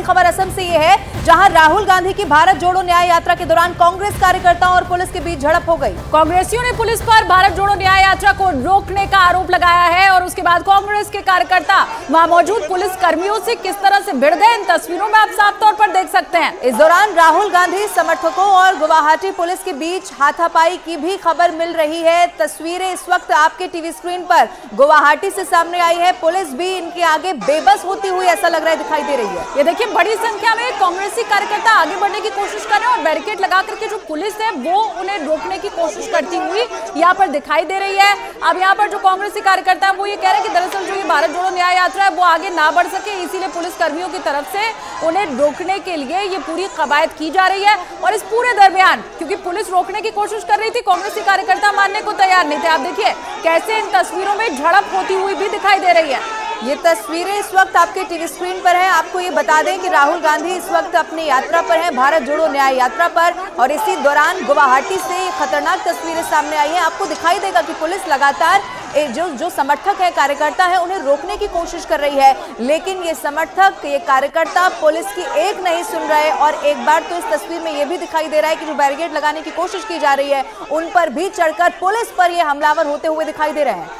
बड़ी खबर असम से ये है जहाँ राहुल गांधी की भारत जोड़ो न्याय यात्रा के दौरान कांग्रेस कार्यकर्ताओं और पुलिस के बीच झड़प हो गई। कांग्रेसियों ने पुलिस पर भारत जोड़ो न्याय यात्रा को रोकने का आरोप लगाया है और उसके बाद कांग्रेस के कार्यकर्ता वहाँ मौजूद पुलिस कर्मियों से किस तरह से भिड़ गए इन तस्वीरों में आप साफ़ तौर पर देख सकते हैं। इस दौरान राहुल गांधी समर्थकों और गुवाहाटी पुलिस के बीच हाथापाई की भी खबर मिल रही है। तस्वीरें इस वक्त आपके टीवी स्क्रीन पर गुवाहाटी से सामने आई है। पुलिस भी इनके आगे बेबस होती हुई ऐसा लग रहा है दिखाई दे रही है। ये देखिए बड़ी संख्या में कांग्रेसी कार्यकर्ता आगे बढ़ने की कोशिश कर रहे हैं और बैरिकेड लगा करके जो पुलिस है, वो उन्हें रोकने की कोशिश करती हुई यहाँ पर दिखाई दे रही है। अब यहाँ पर जो कांग्रेसी कार्यकर्ता है, वो ये कह रहे हैं कि दरअसल जो ये भारत जोड़ो न्याय यात्रा है, वो आगे ना बढ़ सके, इसीलिए पुलिस कर्मियों की तरफ़ से उन्हें रोकने के लिए ये पूरी कवायद की जा रही है। और इस पूरे दरमियान, क्योंकि पुलिस रोकने की कोशिश कर रही थी, कांग्रेसी कार्यकर्ता मानने को तैयार नहीं थे। आप देखिए, कैसे इन तस्वीरों में झड़प होती हुई भी दिखाई दे रही है। ये तस्वीरें इस वक्त आपके टीवी स्क्रीन पर हैं। आपको ये बता दें कि राहुल गांधी इस वक्त अपनी यात्रा पर हैं, भारत जोड़ो न्याय यात्रा पर, और इसी दौरान गुवाहाटी से खतरनाक तस्वीरें सामने आई हैं। आपको दिखाई देगा कि पुलिस लगातार जो जो समर्थक है, कार्यकर्ता है, उन्हें रोकने की कोशिश कर रही है। लेकिन ये समर्थक, ये कार्यकर्ता पुलिस की एक नहीं सुन रहे, और एक बार तो इस तस्वीर में ये भी दिखाई दे रहा है कि जो बैरिकेड लगाने की कोशिश की जा रही है, उन पर भी चढ़कर पुलिस पर ये हमलावर होते हुए दिखाई दे रहे हैं।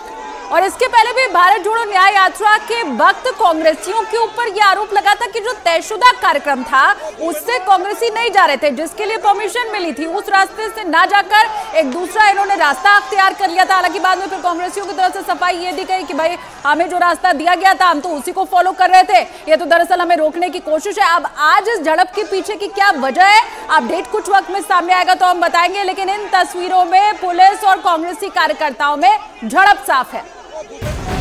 और इसके पहले भी भारत जोड़ो न्याय यात्रा के वक्त कांग्रेसियों के ऊपर यह आरोप लगा था कि जो तयशुदा कार्यक्रम था, उससे कांग्रेसी नहीं जा रहे थे, जिसके लिए परमिशन मिली थी। उस रास्ते से ना जाकर एक दूसरा इन्होंने रास्ता अख्तियार कर लिया था। हालाँकि बाद में फिर कांग्रेसियों की तरफ़ से सफ़ाई ये दी गई कि भाई, हमें जो रास्ता दिया गया था, हम तो उसी को फॉलो कर रहे थे। ये तो दरअसल हमें रोकने की कोशिश है। अब आज इस झड़प के पीछे की क्या वजह है? अपडेट कुछ वक्त में सामने आएगा तो हम बताएँगे, लेकिन इन तस्वीरों में पुलिस और कांग्रेसी कार्यकर्ताओं में झड़प साफ़ है। Bye.